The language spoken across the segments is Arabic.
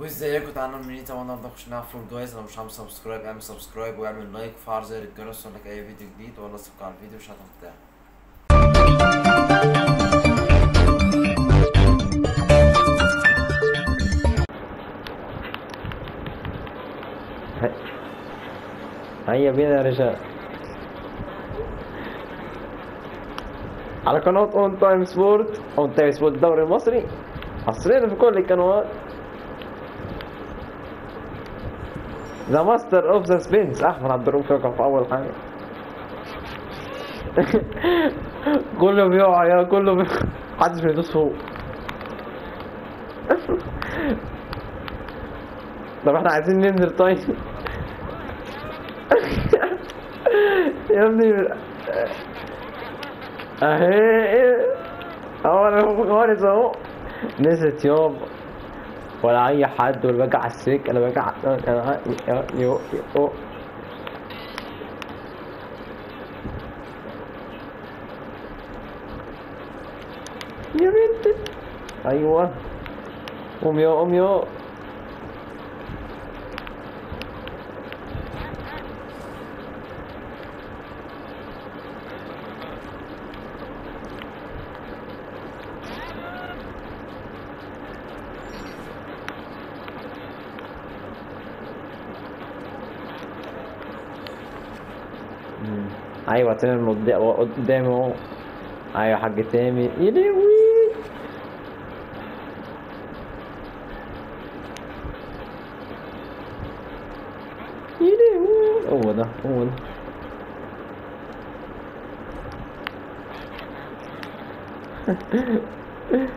وازيكم عاملين ايه؟ طبعا النهارده نخش نلعب فول جايز. لو مش عامل subscribe اعمل subscribe واعمل like وفعل زر الجرس يوصلك اي فيديو جديد ولا subscribe على الفيديو مش بتاعي هيا بينا يا رجال. على قناة اون تايم سبورت اون تايم سبورت الدوري المصري حصريا في كل القنوات. the master of the spins احمد عبد الرؤوف يقع في أول حاجة. كله بيقع يا كله بيقع محدش بيدوس فوق. طب إحنا عايزين ننزل طيب يا ابني. أهي. أهو أنا خالص أهو. نزلت يابا. ولا أي حد ولا باجي على السك أنا باجي أنا- يو يو يا بنتي أيوه. قوم يا قوم يا مم. أيوه قد- قدامي اهو أيوه حاج تامر. يا لهوي يا لهوي هو ده هو ده.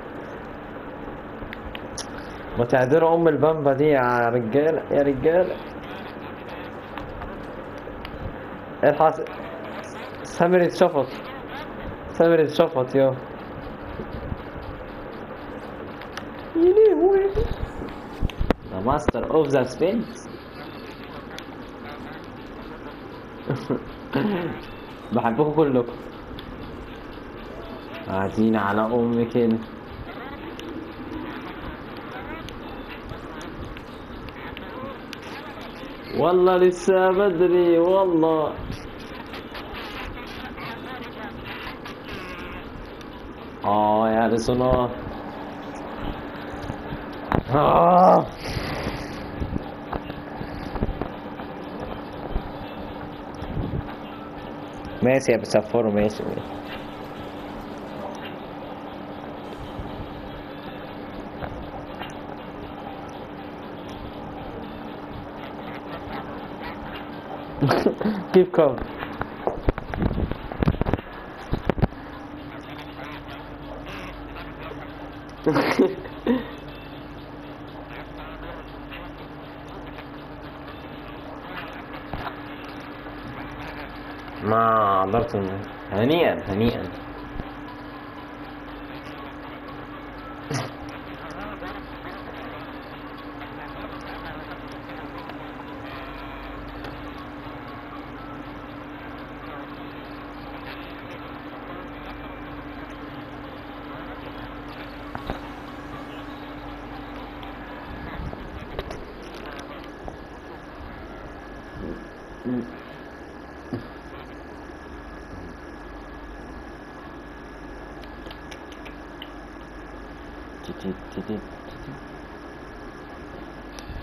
ما تعذروا أم البامبا دي يا رجاله يا رجاله الحاس سامر اتشفط سامر اتشفط يا. يلهوي ذا ماستر اوف ذا سبينز بحبكم كلكم. قاعدين على امي كده والله لسه بدري والله. آه يا رسول آه. ماشي يا بسفر ماشي ماشي keep calm. ما قدرت هنيئا هنيئا.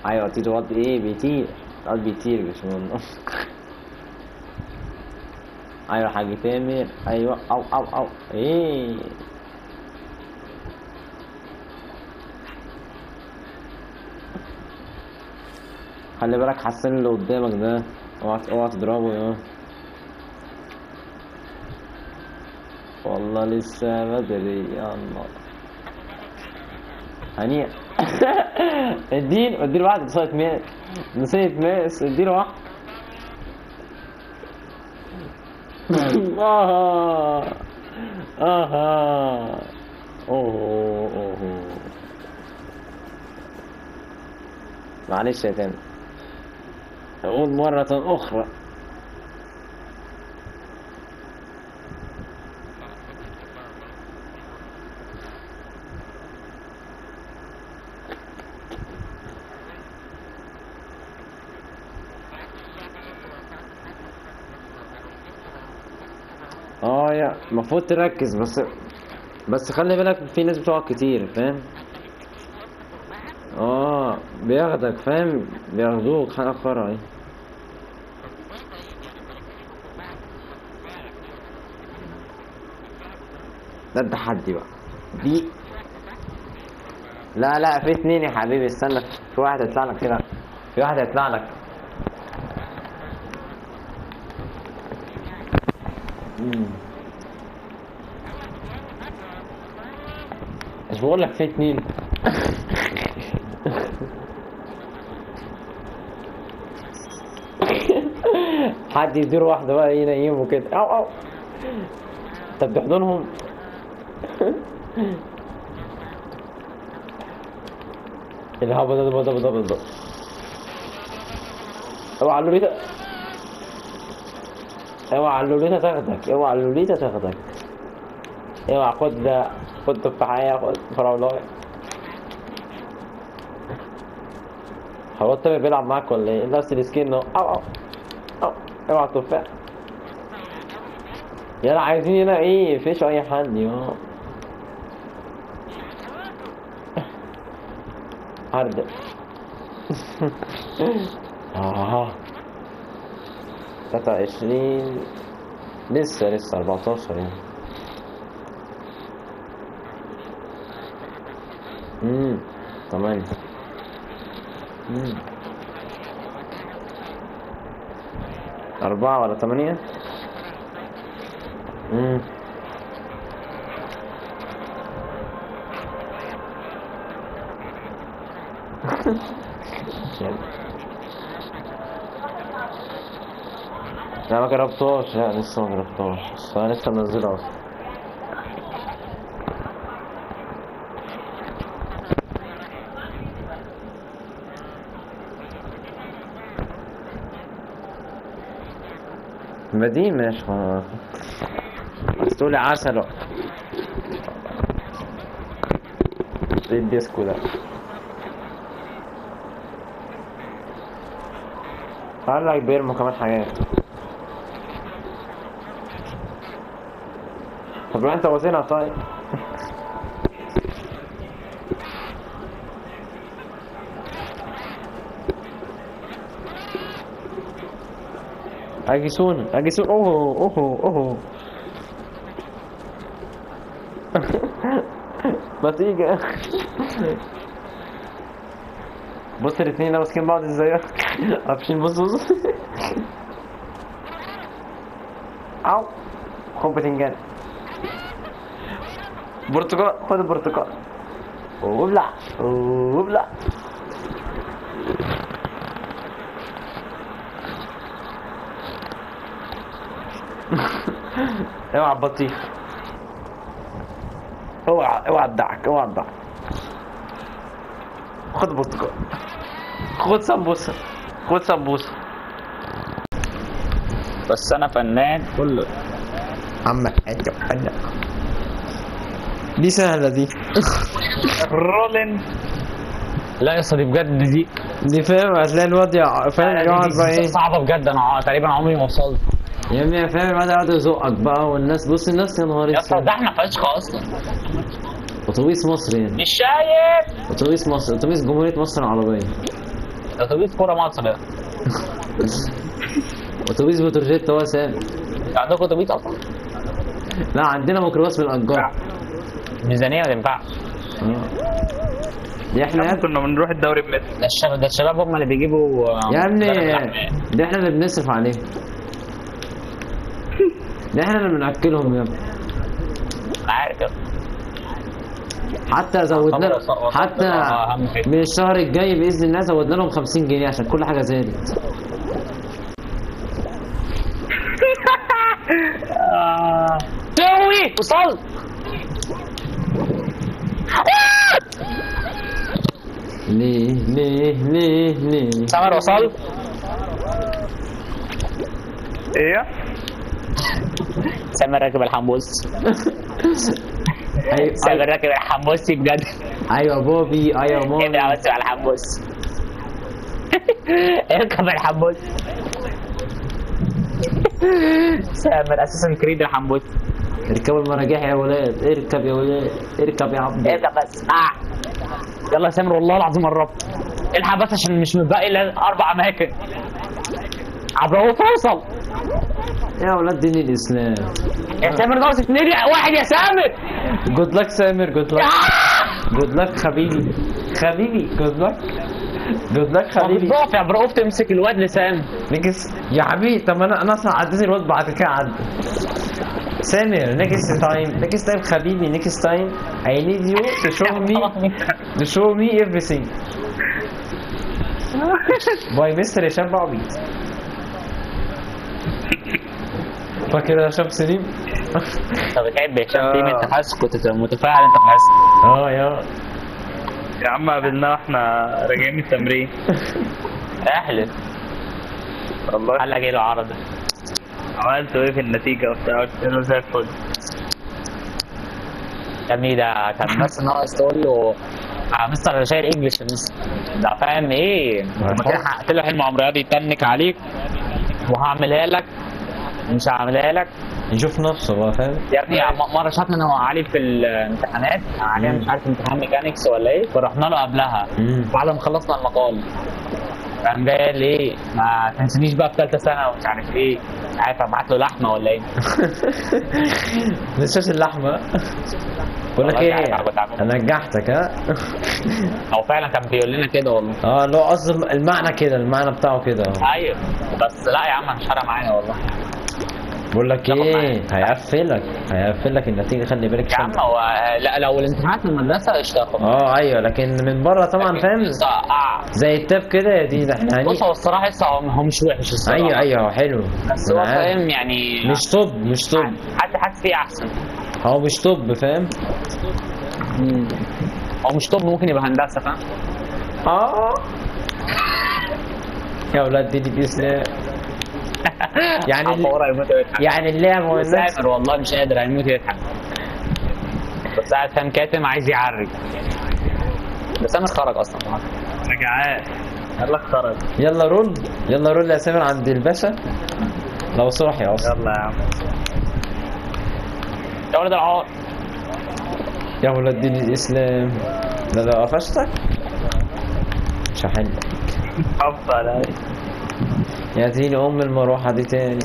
أيوه تيجي وقت إيه بيطير قلب بيطير مش من أيوه حاج تامر أيوه أو أو أو إيه خلي بالك حسن اللي قدامك ده اوعى اوعى تضربه يا والله لسه بدري يا الله هنيئا اديله اديله واحد نسيت ماس نسيت ماس اديله واحد. آه. آه. أوه أوه معلش يا تامر أقول مرة أخرى. شوية. المفروض تركز بس بس خلي بالك في ناس بتقع كتير فاهم؟ آه بياخدك فاهم؟ بياخدوك خرا اهي ده التحدي بقى. دي لا لا في اتنين يا حبيبي استنى. في واحد هيطلع لك كده في واحد هيطلع لك. مم. مش بقول لك في اتنين. حد يدير واحدة بقى ينيمه كده أو أو. انت بتحضنهم الهبل ده ده ده ده ده اوعى اللوليتا. اوعى اللوليتا تاخدك اوعى اللوليتا تاخدك. اوعى خد ده خد تفاحية خد فراولاية هو التاني بيلعب معاك ولا إيه؟ نفس السكين اهو أو أو أو اوعى التفاح يلا عايزين هنا إيه؟ مفيش أي حد يا. هرد. آه. 23 لسه لسه 14 يعني. امم تمام امم أربعة ولا ثمانية؟ امم لا ما جربتهاش لا لسه ما جربتهاش بس أنا لسه منزلها أصلا دي ماشي خلاص تقولي عسل بقى. إيه الديسكو ده. قال لك بيرموا كمان حاجات. طب أنت وزنها طيب. اجيسون اجيسون اوه اوه اوه ما تيجي. بص الاتنين ماسكين بعض إزاي؟ قافشين. بص بص. أو خد بتنجان. برتقال خد البرتقال. وابلع وابلع اوعى البطيخ اوعى اوعى تدعك اوعى تدعك خد برتقال خد سمبوسة خد سمبوسة. بس أنا فنان. كله. عم حاجة حاجة دي سهلة دي. رولين. لا يا اسطى دي بجد دي. دي فاهم؟ هتلاقي الواد فاهم يقعد بقى إيه؟ صعبة بجد. أنا تقريبا عمري ما وصلت. يا ابني فاهم؟ الواد يقعد يزقك بقى والناس بص الناس يا نهار يا اسطى أسود. ده إحنا فشخ أصلا أتوبيس مصر يعني مش شايف أتوبيس مصر أتوبيس جمهورية مصر العربية. ده أتوبيس كورة مصر أتوبيس بتروجيت هو سام. انت عندكم أتوبيس أصلا؟ لا عندنا ميكروباص بالأجار ميزانية ما تنفعش آه. دي إحنا يا كنا بنروح الدوري بمتر ده الشباب ده الشباب هم اللي بيجيبوا آه، يا ابني. ده إحنا اللي بنصرف عليهم ده إحنا اللي بنأكلهم يا ابني. عارف يا. حتى زودنا حتى آه،. من الشهر الجاي بإذن الله زودنا لهم 50 جنيه عشان كل حاجة زادت. توي وصلت ليه ليه ليه ليه؟ سمر وصلت إيه؟ سمر راكب أيوه سمر أيوة. راكب الحموسي بجد. أيوه بوبي أيوه مامي ابلع بس على الحموس. اركب الحموس؟ سامر أساسا كريد الحموس. اركبوا المراجيح يا ولاد اركب يا ولاد اركب يا عبد. ارجع بس؟ آه. يلا يا سامر والله العظيم قربت. الحق بس عشان مش متبقي إلا أربع أماكن. عبد الرؤوف اوصل يا ولاد دين الإسلام. يا سامر ناقص اتنين. يا- واحد يا سامر. جود لك سامر جود لك. جود لك حبيبي حبيبي. جود لك جود لك طب حبيبي. ضعف يا عبد الرؤوف تمسك الواد لسام نكس يا حبيبي طب أنا أنا أصلا عديت الوقت بعد كده عدى سامر next time next time حبيبي next time. I need you to show me to show me everything. باي مستر هشام بعبيط فاكر يا هشام سليم؟ طب بتحب هشام فين انت حاسس كنت متفاعل أنت حاسس. آه يا. يا عم قابلناه وإحنا راجعين من التمرين. احلف والله. قال لك إيه العرض ده عملت إيه في النتيجة؟ وبتاع قلت له زي الفل. يا ابني ده كان بس ناقص تقول له آه مستر أنا شايل إنجلش يا مستر. ده فاهم إيه؟ لما كده حققت له حلم عمرو رياضي يتنك عليك وهعملها لك. مش هعملها لك. يشوف نفسه بقى فاهم؟ يا ابني مرة شافنا أنا وعلي في الامتحانات. علي مش عارف امتحان ميكانيكس ولا إيه. فرحنا له قبلها. بعد ما خلصنا المقال. قام جاي قال لي إيه ما تنسنيش بقى في ثالثه سنة ومش عارف إيه. عارف ابعت له لحمة ولا إيه؟ لسه اللحمة. بقول لك إيه عامل. أنا نجحتك ها؟ هو فعلا كان بيقول لنا كده والله. آه لو قصد المعنى كده المعنى بتاعه كده. أيوه. بس لا يا عم مش فارقة معايا والله. بقول لك إيه؟ هيقفلك. هيقفلك. النتيجه خلي بالك يا عم هو لا لو الامتحانات في المدرسة اشتغل آه أيوه. لكن من بره طبعا فاهم؟ زي التاب كده يا دي ده إحنا هني بص هو الصراحة لسه هو مش وحش الصراحة. أيوه أيوه. هو حلو. بس هو. فاهم يعني مش توب مش توب حتى حاسس فيه أحسن. هو مش توب فاهم؟ هو مش طب ممكن يبقى هندسة فاهم؟ آه. يا ولاد دي دي بيسنا يعني يعني اللعب والناس والله مش قادر هيموت يضحك بس قاعد فاهم كاتم عايز يعرج. بس أنا خرج أصلا. رجعان لك خرج يلا رول. يلا رول يا سامر عند الباشا. لو صاحي أصلا. يلا يا عم. يا ولد العار. يا ولاد دين الإسلام. ده لو قفشتك. مش هحلك على يا دين أم المروحة دي تاني.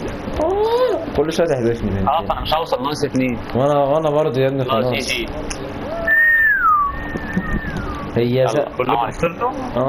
كل شوية تحذفني من آه. فانا مش هوصل ناقص اتنين. وأنا وأنا برضه يا ابني خلاص هي ز- كلكم. خسرتوا